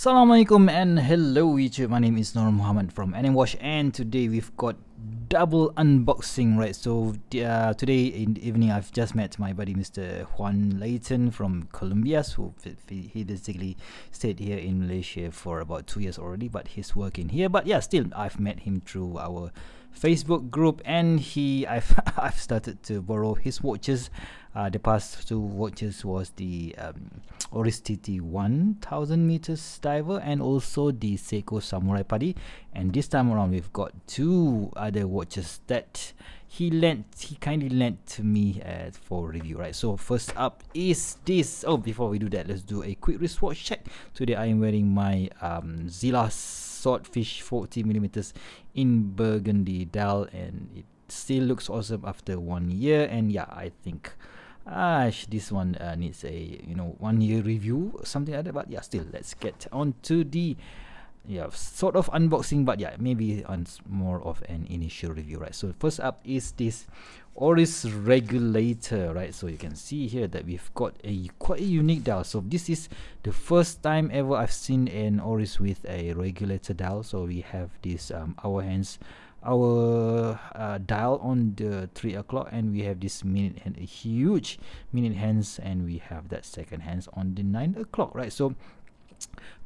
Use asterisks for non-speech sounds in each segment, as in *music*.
Assalamualaikum and hello YouTube. My name is Nur Muhammad from NM Watch and today we've got double unboxing right. So uh, today in the evening I've just met my buddy Mr. Juan Layton from Colombia. So he basically stayed here in Malaysia for about two years already, but he's working here. But yeah, still I've met him through our Facebook group and he *laughs* I've I've started to borrow his watches uh, the past two watches was the um, Oris TT 1000 meters diver and also the Seiko Samurai PADI. And this time around, we've got two other watches that he lent, he kindly lent to me uh, for review, right? So first up is this. Oh, before we do that, let's do a quick wristwatch check. Today I am wearing my um, Zelos Swordfish 40 millimeters in burgundy dial, and it still looks awesome after one year. And yeah, I think ah this one uh, needs a you know one year review something like that but yeah still let's get on to the yeah sort of unboxing but yeah maybe on more of an initial review right? So first up is this oris regulator right? So you can see here that we've got a quite a unique dial. So this is the first time ever i've seen an oris with a regulator dial. So we have this um, hour hands our uh, dial on the three o'clock and we have this minute and a huge minute hands and we have that second hands on the nine o'clock right? So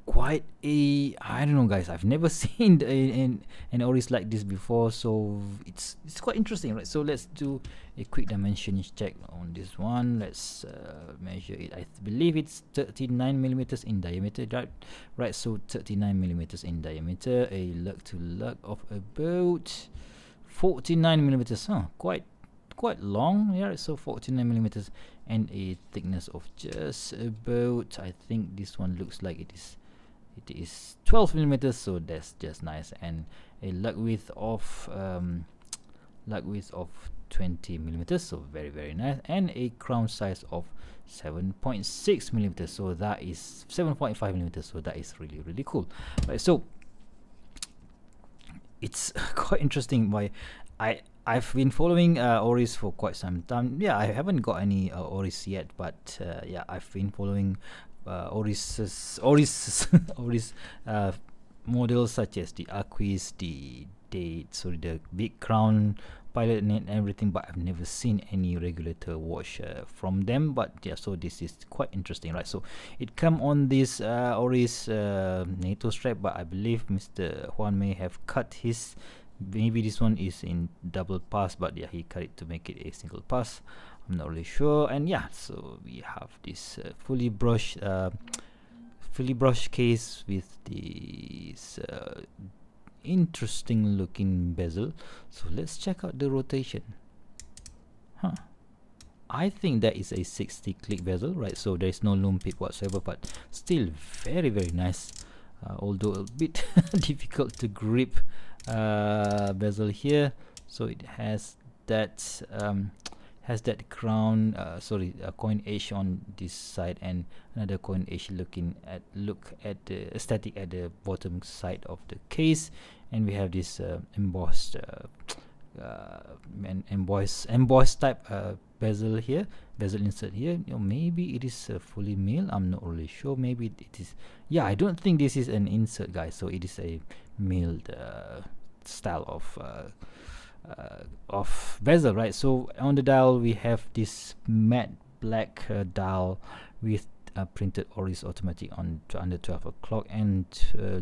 quite a I don't know guys. I've never *laughs* seen an an Oris like this before so it's it's quite interesting right? So let's do a quick dimensions check on this one. Let's uh, measure it. I believe it's 39 millimeters in diameter right? Right so 39 millimeters in diameter a lug to lug of about 49 millimeters huh? Quite quite long yeah so 49 millimeters and a thickness of just about I think this one looks like it is it is 12 millimeters so that's just nice. And a lug width of um, lug width of 20 millimeters so very very nice. And a crown size of 7.6 millimeters so that is 7.5 millimeters so that is really really cool. Right so it's *laughs* quite interesting why I I've been following uh, Oris for quite some time. Yeah, I haven't got any uh, Oris yet, but uh, yeah, I've been following uh, Oris Oris *laughs* Oris uh, models such as the Aquis, the Date, sorry, the Big Crown Pilot and everything, but I've never seen any regulator watch uh, from them. But yeah, so this is quite interesting, right? So it come on this uh, Oris uh, NATO strap, but I believe Mr. Juan may have cut his. Maybe this one is in double pass, but yeah, he cut it to make it a single pass. I'm not really sure. And yeah, so we have this uh, fully brushed, uh, fully brushed case with this uh, interesting looking bezel. So let's check out the rotation. Huh. I think that is a 60 click bezel, right? So there is no loom pip whatsoever, but still very very nice. Uh, although a bit *laughs* difficult to grip uh, bezel here. So it has that um, has that crown uh, sorry a coin edge on this side and another coin edge looking at look at the aesthetic at the bottom side of the case. And we have this uh, embossed uh, uh, and embossed embossed type uh, bezel here bezel insert here. You know, maybe it is uh, fully milled i'm not really sure. Maybe it is yeah i don't think this is an insert guys. So it is a milled style of uh, of bezel right? So on the dial we have this matte black uh, dial with uh, printed Oris automatic on under 12 o'clock. And uh,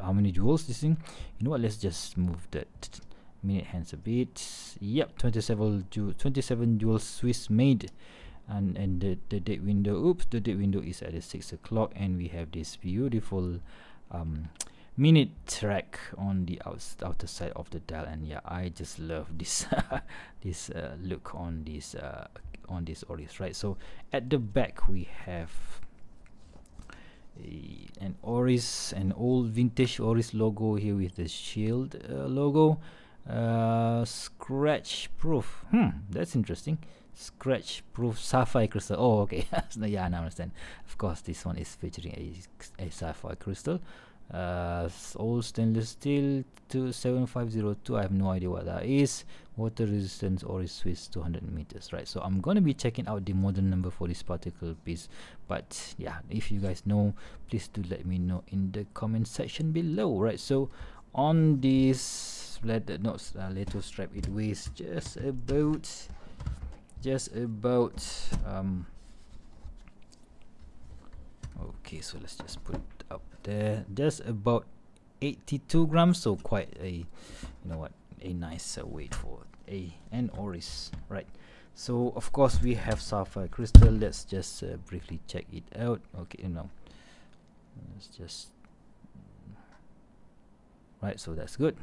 how, many jewels this thing? You know what? Let's just move that minute hands a bit. Yep 27 ju 27 jewels swiss made. And and the, the date window oops the date window is at the 6 o'clock. And we have this beautiful um, minute track on the outer side of the dial and yeah I just love this *laughs* this uh, look on this uh, on this Oris right? So at the back we have an Oris an old vintage Oris logo here with the shield uh, logo. Uh, scratch proof. Hmm that's interesting. Scratch proof sapphire crystal. Oh okay. *laughs* Yeah I understand. Of course this one is featuring a, a sapphire crystal uh, all stainless steel 27502 I have no idea what that is. Water resistance Oris Swiss 200 meters right? So I'm gonna be checking out the model number for this particular piece. But yeah if you guys know please do let me know in the comment section below right? So on this let not uh, little strap it weighs just about just about um okay so let's just put up there. Just about 82 grams so quite a you know what a nice uh, weight for a and oris right? So of course we have sapphire crystal. Let's just uh, briefly check it out. Okay you know let's just right so that's good.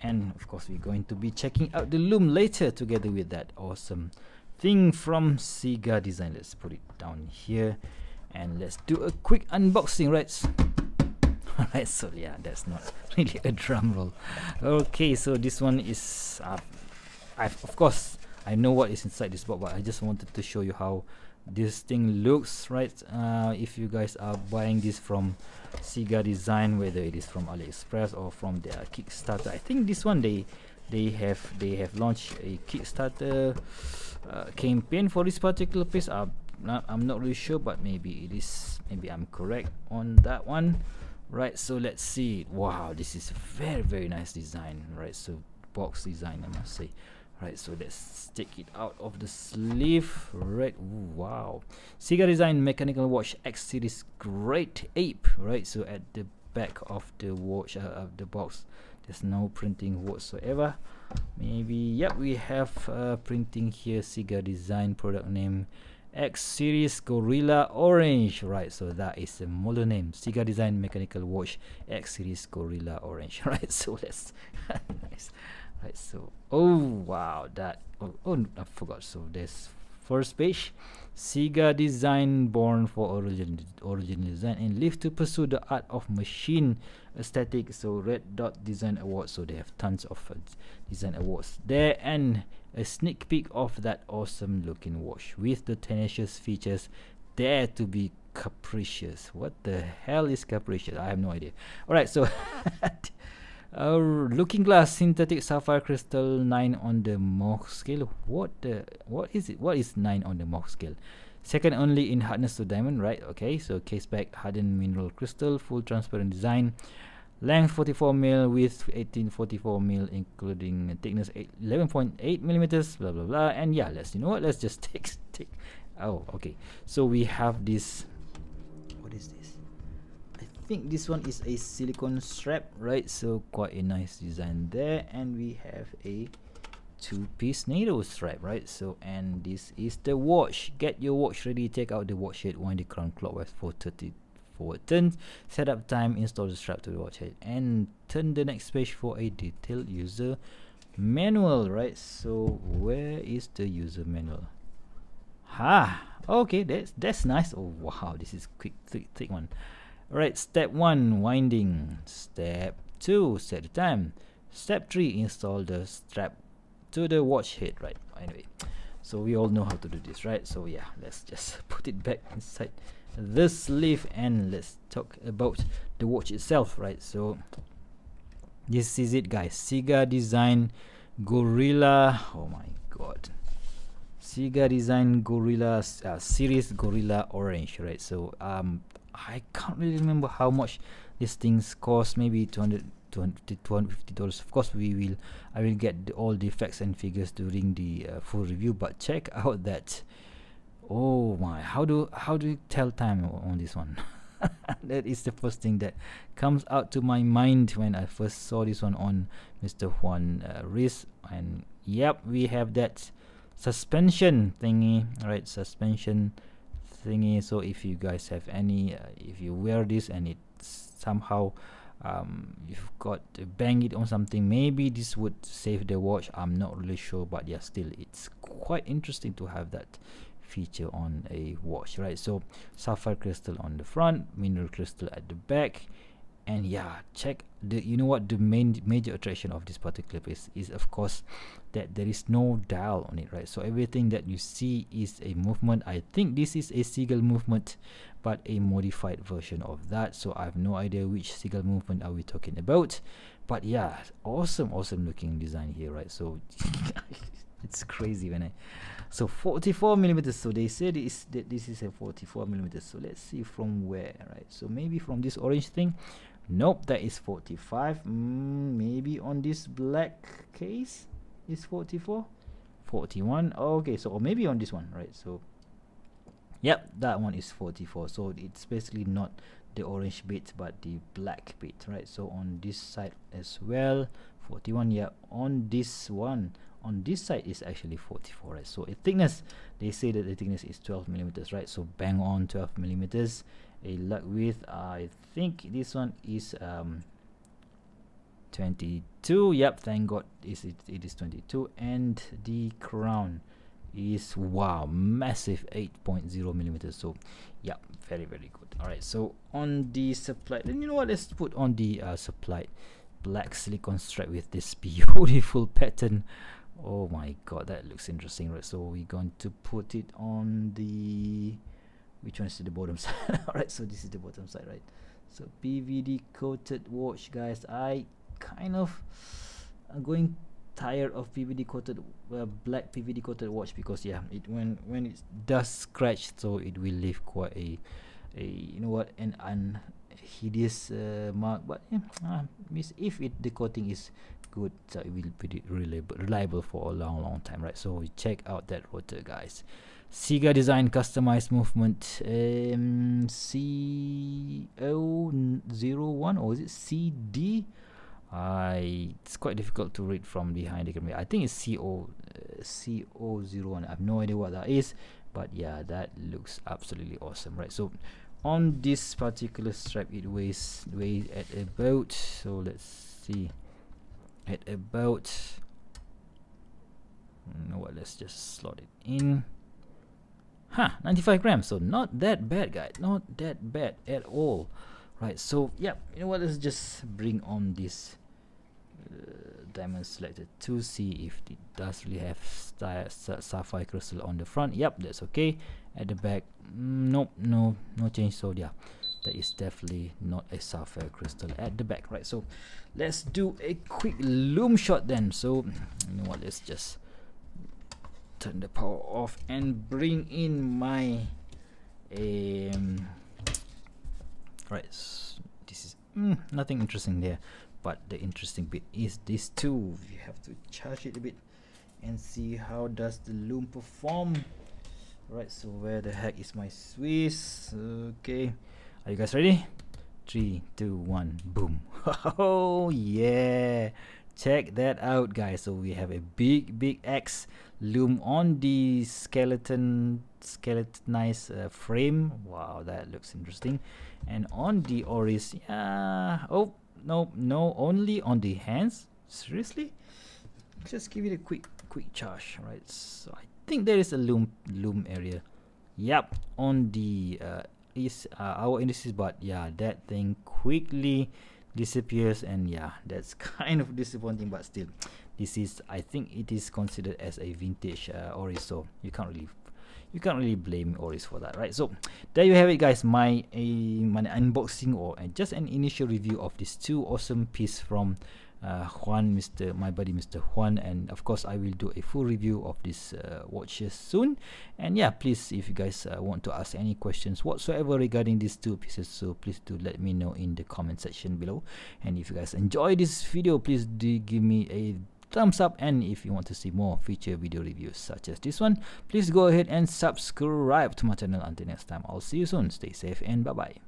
And of course we're going to be checking out the loom later together with that awesome thing from Ciga Design. Let's put it down here and let's do a quick unboxing right? *laughs* Alright so yeah that's not *laughs* really a drum roll. Okay so this one is uh, I've of course I know what is inside this box but I just wanted to show you how this thing looks right? Uh, if you guys are buying this from Ciga Design whether it is from AliExpress or from their Kickstarter I think this one they they have they have launched a Kickstarter uh, campaign for this particular piece. Uh, not, I'm not really sure but maybe it is maybe I'm correct on that one. Right so let's see. Wow this is very very nice design right? So box design I must say. Right so let's take it out of the sleeve. Right Ooh, wow. Ciga design mechanical watch X series great ape. Right so at the back of the watch uh, of the box there's no printing whatsoever. Maybe yep we have uh, printing here. Ciga design product name X Series Gorilla Orange right? So that is the model name Ciga Design Mechanical Watch X Series Gorilla Orange *laughs* right? So let's *laughs* nice right? So oh wow that oh, oh I forgot. So this first page Ciga design born for origin original design and live to pursue the art of machine aesthetic so red dot design Awards. so they have tons of uh, design awards there. And a sneak peek of that awesome looking watch with the tenacious features dare to be capricious. What the hell is capricious? I have no idea. All right so *laughs* uh, looking glass synthetic sapphire crystal 9 on the Mohs scale. What the what is it? What is 9 on the Mohs scale? Second only in hardness to diamond right? Okay so case back hardened mineral crystal full transparent design. Length 44 mil width 1844 mil including thickness 11.8 millimeters blah blah blah. And yeah let's you know what? Let's just *laughs* take take oh okay. So we have this what is this think this one is a silicone strap right? So quite a nice design there. And we have a two-piece NATO strap right? So and this is the watch. Get your watch ready. Take out the watch head wind the crown clockwise for 30 forward turn setup time. Install the strap to the watch head. And turn the next page for a detailed user manual right? So where is the user manual? Ha! Okay that's that's nice. Oh wow. This is quick thick thick one all right step one winding. Step two set the time. Step three install the strap to the watch head right? Anyway so we all know how to do this right? So yeah let's just *laughs* put it back inside this sleeve and let's talk about the watch itself right? So this is it guys. Ciga design Gorilla. Oh my god. Ciga design Gorilla uh, series Gorilla Orange right? So um I can't really remember how much these things cost. Maybe 200 250 dollars. Of course we will i will get the, all the facts and figures during the uh, full review but check *laughs* out that oh my how do how do you tell time on this one? *laughs* That is the first thing that comes out to my mind when I first saw this one on Mr. Juan uh, Riz and yep we have that suspension thingy right? Suspension thingy. So if you guys have any uh, if you wear this and it somehow um, you've got to bang it on something maybe this would save the watch. I'm not really sure but yeah still it's quite interesting to have that feature on a watch right? So sapphire crystal on the front mineral crystal at the back and yeah check the you know what the main major attraction of this particular place is of course that there is no dial on it right? So everything that you see is a movement. I think this is a seagull movement but a modified version of that. So i have no idea which seagull movement are we talking about. But yeah awesome awesome looking design here right? So *laughs* it's crazy when i so 44 millimeters. So they said is that this is a 44 millimeters. So let's see from where right? So maybe from this orange thing nope that is 45 mm, maybe on this black case is 44 41 okay so maybe on this one right so yep that one is 44 so it's basically not the orange bit but the black bit right so on this side as well 41 yeah on this one on this side is actually 44 right so a thickness they say that the thickness is 12 millimeters right so bang on 12 millimeters a lug width i think this one is um 22 yep thank god is it, it is 22 and the crown is wow massive 8.0 millimeters. So yeah very very good. All right so on the supply then you know what? Let's put on the uh, supplied black silicone stripe with this *laughs* beautiful pattern. Oh my god that looks interesting right? So we're going to put it on the which one is the bottom *laughs* side? All right so this is the bottom side right? So pvd coated watch guys. I kind of I'm going tired of PVD coated uh, black PVD coated watch because yeah it when when it does scratch so it will leave quite a a you know what an un hideous uh, mark. But yeah, uh, if it the coating is good so it will be reliable reliable for a long long time right? So check out that rotor guys Ciga design customized movement um, CO01 or is it CD I it's quite difficult to read from behind the camera. I think it's CO uh, CO01. I have no idea what that is, but yeah, that looks absolutely awesome, right? So on this particular strap, it weighs weighs at about. So let's see, at about. You know what? Let's just slot it in. Huh, 95 grams. So not that bad, guys. Not that bad at all right so yeah you know what let's just bring on this uh, diamond selector to see if it does really have sapphire crystal on the front yep that's okay at the back mm, nope no no change so yeah that is definitely not a sapphire crystal at the back right so let's do a quick loom shot then so you know what let's just turn the power off and bring in my um right this is mm, nothing interesting there but the interesting bit is this too. We have to charge it a bit and see how does the loom perform. Right so where the heck is my swiss? Okay are you guys ready? Three two one boom. *laughs* Oh yeah check that out guys. So we have a big big x loom on the skeleton skeletonized uh, frame. Wow that looks interesting. And on the oris yeah oh no no only on the hands. Seriously? Just give it a quick quick charge right? So i think there is a loom loom area. Yep on the uh, is uh, our indices but yeah that thing quickly disappears and yeah that's *laughs* kind of disappointing but still this is i think it is considered as a vintage uh, oris so you can't really you can't really blame Oris for that, right? So there you have it, guys. My a my unboxing or uh, just an initial review of these two awesome piece from uh, Juan, Mr. My buddy, Mr. Juan, and of course I will do a full review of these uh, watches soon. And yeah, please, if you guys uh, want to ask any questions whatsoever regarding these two pieces, so please do let me know in the comment section below. And if you guys enjoy this video, please do give me a thumbs up and if you want to see more future video reviews such as this one please go ahead and subscribe to my channel until next time i'll see you soon stay safe and bye bye